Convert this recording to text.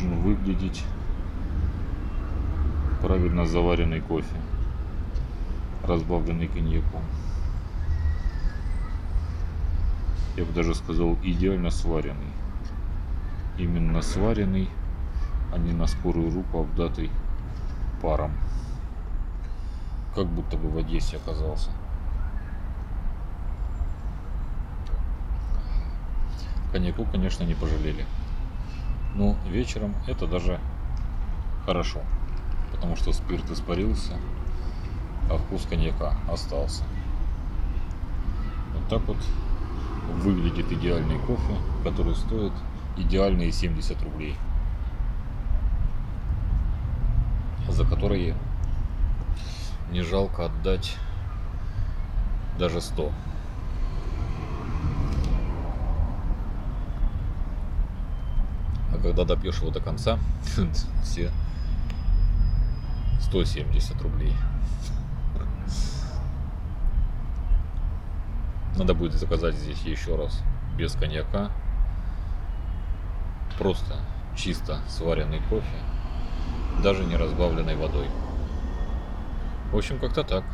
должен выглядеть правильно заваренный кофе, разбавленный коньяком. Я бы даже сказал идеально сваренный. Именно сваренный, а не на скорую руку обдатый паром. Как будто бы в Одессе оказался. Коньяку, конечно, не пожалели. Но вечером это даже хорошо, потому что спирт испарился, а вкус коньяка остался. Вот так вот выглядит идеальный кофе, который стоит идеальные 70 рублей. За которые не жалко отдать даже 100. А когда допьешь его до конца, все 170 рублей. Надо будет заказать здесь еще раз без коньяка. Просто чисто сваренный кофе, даже не разбавленной водой. В общем, как-то так.